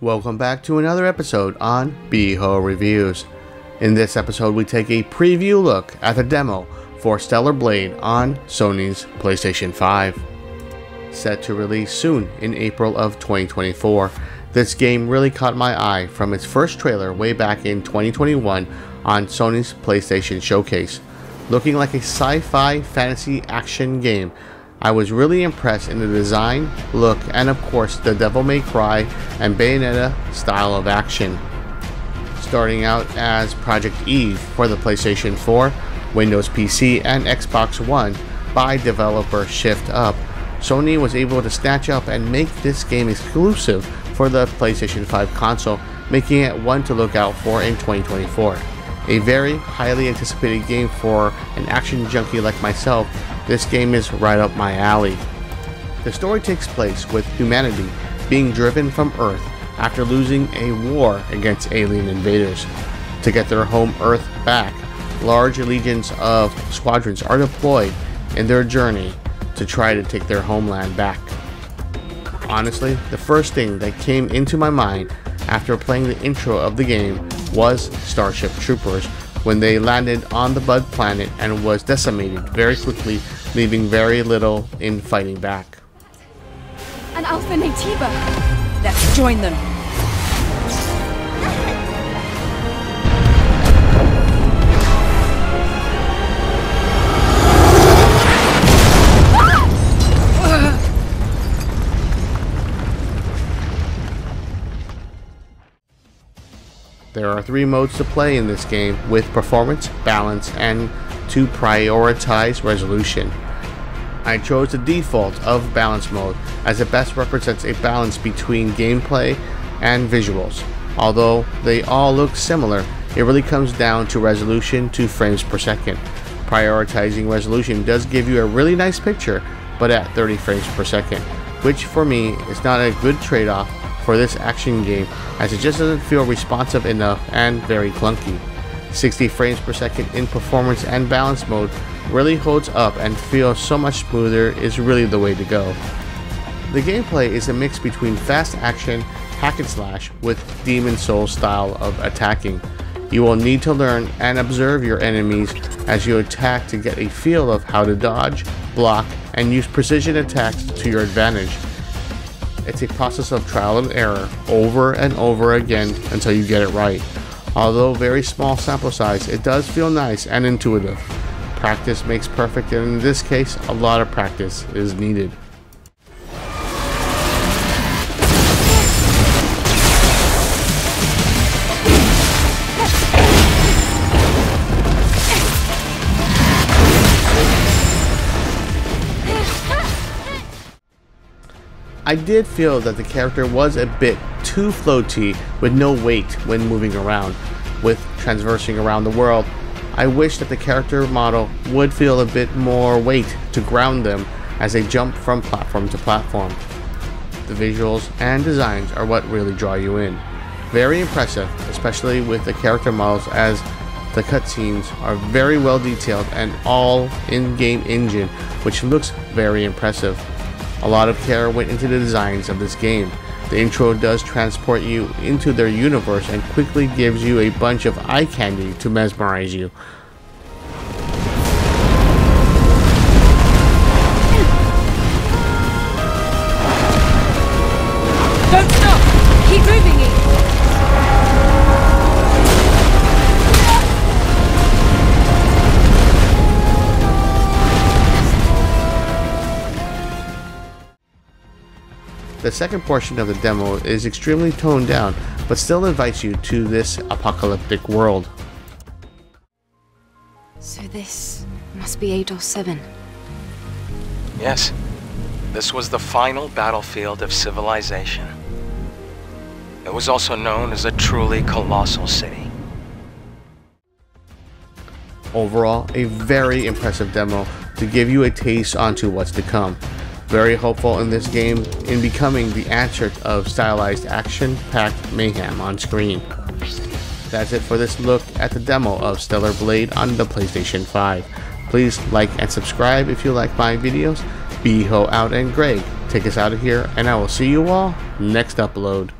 Welcome back to another episode on Beho Reviews. In this episode, we take a preview look at the demo for Stellar Blade on Sony's PlayStation 5. Set to release soon in April of 2024, this game really caught my eye from its first trailer way back in 2021 on Sony's PlayStation Showcase. Looking like a sci-fi fantasy action game I was really impressed in the design, look, and of course the Devil May Cry and Bayonetta style of action. Starting out as Project Eve for the PlayStation 4, Windows PC, and Xbox One by developer Shift Up, Sony was able to snatch up and make this game exclusive for the PlayStation 5 console, making it one to look out for in 2024. A very highly anticipated game for an action junkie like myself this game is right up my alley. The story takes place with humanity being driven from Earth after losing a war against alien invaders. To get their home Earth back, large legions of squadrons are deployed in their journey to try to take their homeland back. Honestly, the first thing that came into my mind after playing the intro of the game was Starship Troopers when they landed on the Bug planet and was decimated very quickly leaving very little in fighting back. An alpha Naytiba. Let's join them. There are three modes to play in this game with performance, balance, and to prioritize resolution. I chose the default of balance mode as it best represents a balance between gameplay and visuals. Although they all look similar, it really comes down to resolution to frames per second. Prioritizing resolution does give you a really nice picture, but at 30 frames per second, which for me is not a good trade-off for this action game as it just doesn't feel responsive enough and very clunky. 60 frames per second in performance and balance mode really holds up and feels so much smoother is really the way to go. The gameplay is a mix between fast action, hack and slash with Demon's Souls style of attacking. You will need to learn and observe your enemies as you attack to get a feel of how to dodge, block, and use precision attacks to your advantage. It's a process of trial and error over and over again until you get it right. Although very small sample size, it does feel nice and intuitive. Practice makes perfect and in this case, a lot of practice is needed. I did feel that the character was a bit too floaty with no weight when moving around. With transversing around the world, I wish that the character model would feel a bit more weight to ground them as they jump from platform to platform. The visuals and designs are what really draw you in. Very impressive, especially with the character models as the cutscenes are very well detailed and all in-game engine, which looks very impressive. A lot of care went into the designs of this game. The intro does transport you into their universe and quickly gives you a bunch of eye candy to mesmerize you. The second portion of the demo is extremely toned down, but still invites you to this apocalyptic world. So this must be Eidos 7. Yes. This was the final battlefield of civilization. It was also known as a truly colossal city. Overall, a very impressive demo to give you a taste onto what's to come. Very hopeful in this game in becoming the answer of stylized action-packed mayhem on screen. That's it for this look at the demo of Stellar Blade on the PlayStation 5. Please like and subscribe if you like my videos. Beho out and Greg, take us out of here and I will see you all next upload.